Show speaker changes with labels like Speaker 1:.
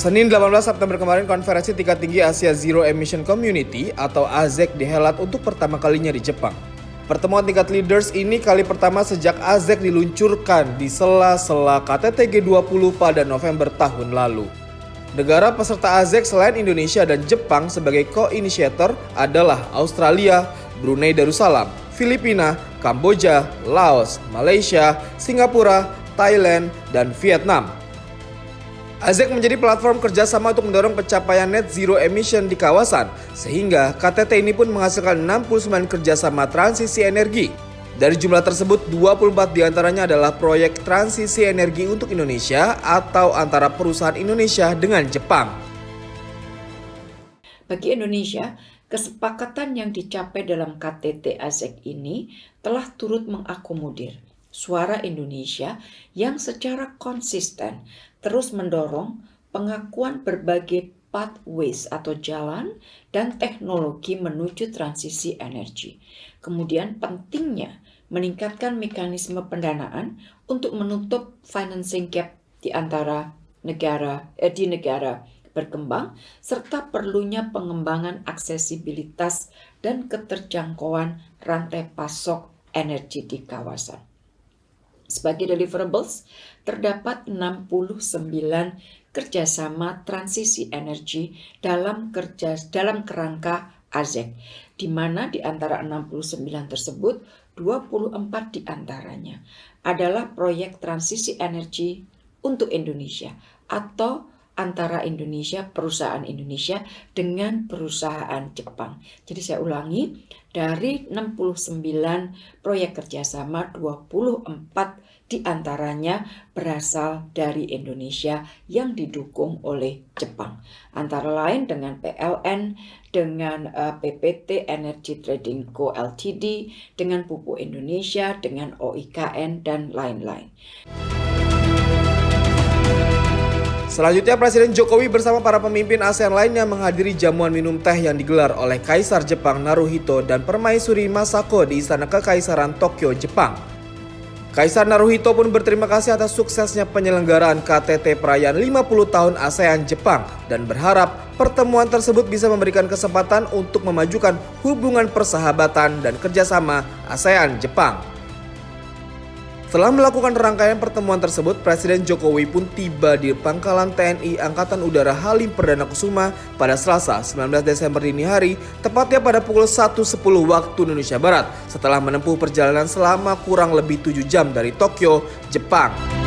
Speaker 1: Senin 18 September kemarin konferensi tingkat tinggi Asia Zero Emission Community atau AZEC dihelat untuk pertama kalinya di Jepang. Pertemuan tingkat leaders ini kali pertama sejak AZEC diluncurkan di sela-sela KTT G20 pada November tahun lalu. Negara peserta AZEC selain Indonesia dan Jepang sebagai co-initiator adalah Australia, Brunei Darussalam, Filipina, Kamboja, Laos, Malaysia, Singapura, Thailand, dan Vietnam. AZEC menjadi platform kerjasama untuk mendorong pencapaian net zero emission di kawasan, sehingga KTT ini pun menghasilkan 69 kerjasama transisi energi. Dari jumlah tersebut, 24 di antaranya adalah proyek transisi energi untuk Indonesia atau antara perusahaan Indonesia dengan Jepang.
Speaker 2: Bagi Indonesia, kesepakatan yang dicapai dalam KTT AZEC ini telah turut mengakomodir suara Indonesia yang secara konsisten terus mendorong pengakuan berbagai pathways atau jalan dan teknologi menuju transisi energi. Kemudian pentingnya meningkatkan mekanisme pendanaan untuk menutup financing gap di antara negara eh, di negara berkembang serta perlunya pengembangan aksesibilitas dan keterjangkauan rantai pasok energi di kawasan. Sebagai deliverables, terdapat 69 kerjasama transisi energi dalam kerja dalam kerangka AZEC, di mana di antara 69 tersebut 24 di antaranya adalah proyek transisi energi untuk Indonesia atau antara Indonesia, perusahaan Indonesia dengan perusahaan Jepang. Jadi saya ulangi, dari 69 proyek kerjasama, 24 di antaranya berasal dari Indonesia yang didukung oleh Jepang. Antara lain dengan PLN, dengan eh, PPT Energy Trading Co. Ltd, dengan Pupuk Indonesia, dengan OIKN, dan lain-lain.
Speaker 1: Selanjutnya Presiden Jokowi bersama para pemimpin ASEAN lainnya menghadiri jamuan minum teh yang digelar oleh Kaisar Jepang Naruhito dan Permaisuri Masako di Istana Kekaisaran Tokyo, Jepang. Kaisar Naruhito pun berterima kasih atas suksesnya penyelenggaraan KTT perayaan 50 tahun ASEAN Jepang dan berharap pertemuan tersebut bisa memberikan kesempatan untuk memajukan hubungan persahabatan dan kerjasama ASEAN Jepang. Setelah melakukan rangkaian pertemuan tersebut, Presiden Jokowi pun tiba di Pangkalan TNI Angkatan Udara Halim Perdana Kusuma pada Selasa 19 Desember dini hari, tepatnya pada pukul 1.10 waktu Indonesia Barat, setelah menempuh perjalanan selama kurang lebih 7 jam dari Tokyo, Jepang.